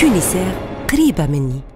كونيسير قريبة مني.